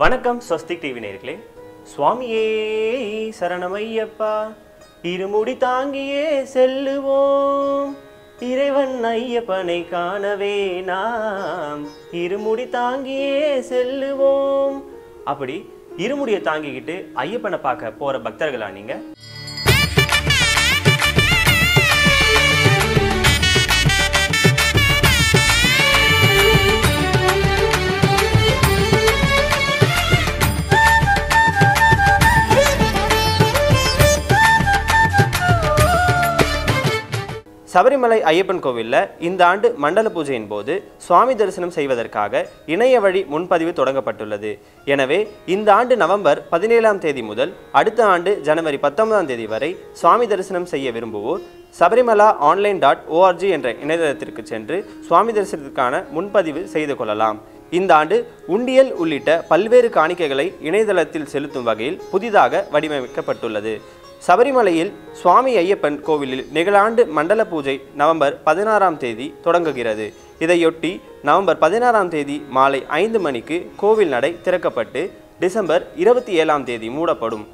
வணக்கம் ஸ்வஸ்திக் டிவி நேர்களே சுவாமியே சரணமையப்பா. இருமுடி தாங்கியே செல்லுவோம். இறைவன் ஐயப்பனை காணவே நாம். இருமுடி தாங்கியே செல்லுவோம். அப்படி இருமுடியை தாங்கிக்கிட்டு ஐயப்பனை பார்க்க போற பக்தர்களா நீங்க? சபரிமலை ஐயப்பன் கோவிலில் இந்த ஆண்டு மண்டல பூஜையின் போது சுவாமி தரிசனம் செய்வதற்காக இணைய வழி முன்பதிவு தொடங்கப்பட்டுள்ளது. எனவே இந்த ஆண்டு நவம்பர் பதினேழாம் தேதி முதல் அடுத்த ஆண்டு ஜனவரி பத்தொன்பதாம் தேதி வரை சுவாமி தரிசனம் செய்ய விரும்புவோர் சபரிமலா ஆன்லைன் டாட் ஓஆர்ஜி என்ற இணையதளத்திற்கு சென்று சுவாமி தரிசனத்திற்கான முன்பதிவு செய்து கொள்ளலாம். இந்த ஆண்டு உண்டியல் உள்ளிட்ட பல்வேறு காணிக்கைகளை இணையதளத்தில் செலுத்தும் வகையில் புதிதாக வடிவமைக்கப்பட்டுள்ளது. சபரிமலையில் சுவாமி ஐயப்பன் கோவிலில் நிகழாண்டு மண்டல பூஜை நவம்பர் பதினாறாம் தேதி தொடங்குகிறது. இதையொட்டி நவம்பர் பதினாறாம் தேதி மாலை ஐந்து மணிக்கு கோவில் நடை திறக்கப்பட்டு டிசம்பர் இருபத்தி ஏழாம் தேதி மூடப்படும்.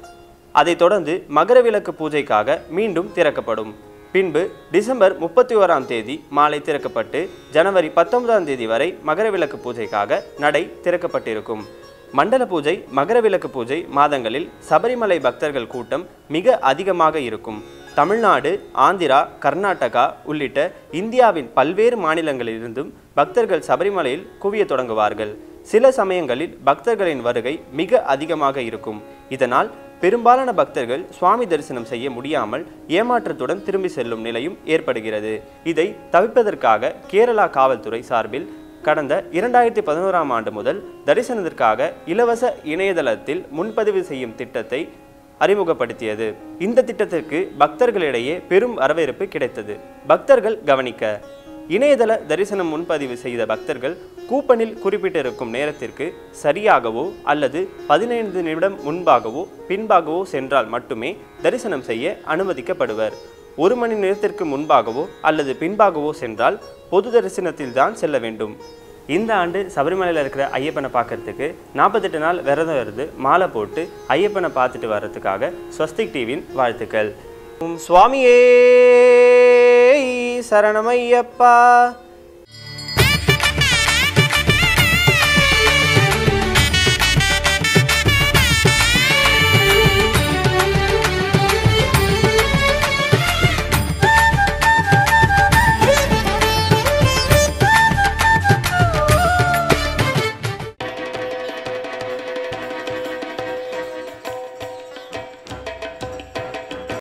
அதைத் தொடர்ந்து மகரவிளக்கு பூஜைக்காக மீண்டும் திறக்கப்படும். பின்பு டிசம்பர் முப்பத்தி ஓராம் தேதி மாலை திறக்கப்பட்டு ஜனவரி பத்தொன்பதாம் தேதி வரை மகரவிளக்கு பூஜைக்காக நடை திறக்கப்பட்டிருக்கும். மண்டல பூஜை மகரவிளக்கு பூஜை மாதங்களில் சபரிமலை பக்தர்கள் கூட்டம் மிக அதிகமாக இருக்கும். தமிழ்நாடு ஆந்திரா கர்நாடகா உள்ளிட்ட இந்தியாவின் பல்வேறு மாநிலங்களிலிருந்தும் பக்தர்கள் சபரிமலையில் குவிய தொடங்குவார்கள். சில சமயங்களில் பக்தர்களின் வருகை மிக அதிகமாக இருக்கும். இதனால் பெரும்பாலான பக்தர்கள் சுவாமி தரிசனம் செய்ய முடியாமல் ஏமாற்றத்துடன் திரும்பி செல்லும் நிலையும் ஏற்படுகிறது. இதை தவிர்ப்பதற்காக கேரளா காவல்துறை சார்பில் கடந்த இரண்டாயிரத்தி பதினோராம் ஆண்டு முதல் தரிசனத்திற்காக இலவச இணையதளத்தில் முன்பதிவு செய்யும் திட்டத்தை அறிமுகப்படுத்தியது. இந்த திட்டத்திற்கு பக்தர்களிடையே பெரும் வரவேற்பு கிடைத்தது. பக்தர்கள் கவனிக்க இணையதள தரிசனம் முன்பதிவு செய்த பக்தர்கள் கூப்பனில் குறிப்பிட்டிருக்கும் நேரத்திற்கு சரியாகவோ அல்லது பதினைந்து நிமிடம் முன்பாகவோ பின்பாகவோ சென்றால் மட்டுமே தரிசனம் செய்ய அனுமதிக்கப்படுவர். ஒரு மணி நேரத்திற்கு முன்பாகவோ அல்லது பின்பாகவோ சென்றால் பொது தரிசனத்தில் தான் செல்ல வேண்டும். இந்த ஆண்டு சபரிமலையில் இருக்கிற ஐயப்பனை பார்க்கறதுக்கு நாற்பத்தெட்டு நாள் விரதம் இருந்து மாலை போட்டு ஐயப்பனை பார்த்துட்டு வர்றதுக்காக ஸ்வஸ்திக் டிவியின் வாழ்த்துக்கள். சுவாமியே சரணமையப்பா